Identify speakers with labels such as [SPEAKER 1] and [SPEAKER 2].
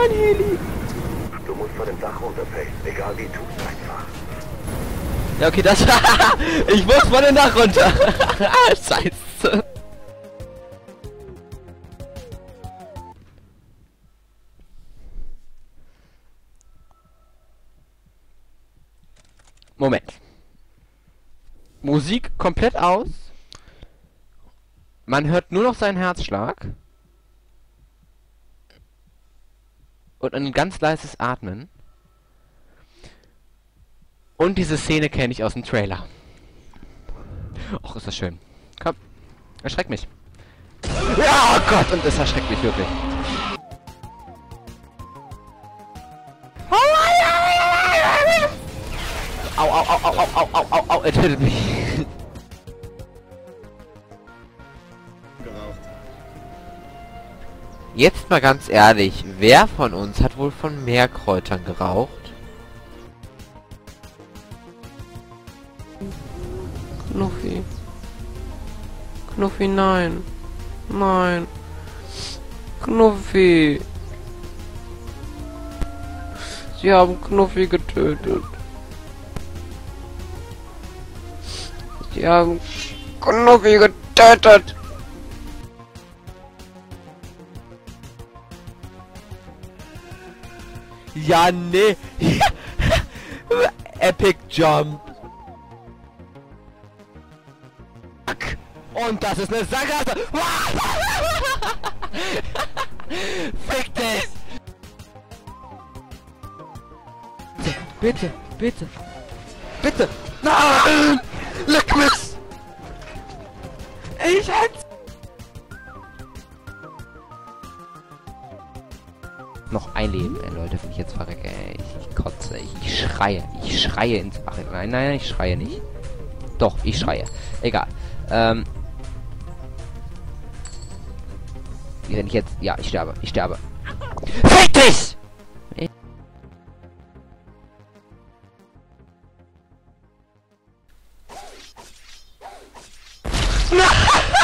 [SPEAKER 1] Ein Heli.
[SPEAKER 2] Du musst von dem Dach runterfällen, egal wie, tu's einfach.
[SPEAKER 1] Ja, okay, das... ich muss von den Dach runter. Scheiße. Moment. Musik komplett aus. Man hört nur noch seinen Herzschlag. Und ein ganz leises Atmen. Und diese Szene kenne ich aus dem Trailer. Och, ist das schön. Komm, erschreck mich. Ja, oh Gott, und das erschreckt mich wirklich. Au, au, au, au, au, au, au, au, au, er tötet mich.
[SPEAKER 3] geraucht.
[SPEAKER 4] Jetzt mal ganz ehrlich, wer von uns hat wohl von Meerkräutern geraucht?
[SPEAKER 5] Knuffi. Knuffi, nein. Nein. Knuffi. Sie haben Knuffi getötet. Sie haben Knuffi getötet.
[SPEAKER 1] Ja, nee. Epic Jump. Und das ist eine Sackgasse. Fick dich. Bitte, bitte, bitte. Nein! Leck mich! Ich hätte... noch ein Leben. Ey, Leute, wenn ich jetzt verrecke, ey, äh, ich, ich kotze, ich, ich, schreie, ich schreie ins Ach, nein, nein, ich schreie nicht. Doch, ich schreie. Egal. Ähm. Wenn ich jetzt, ja, ich sterbe, ich sterbe. Fick dich! Nein!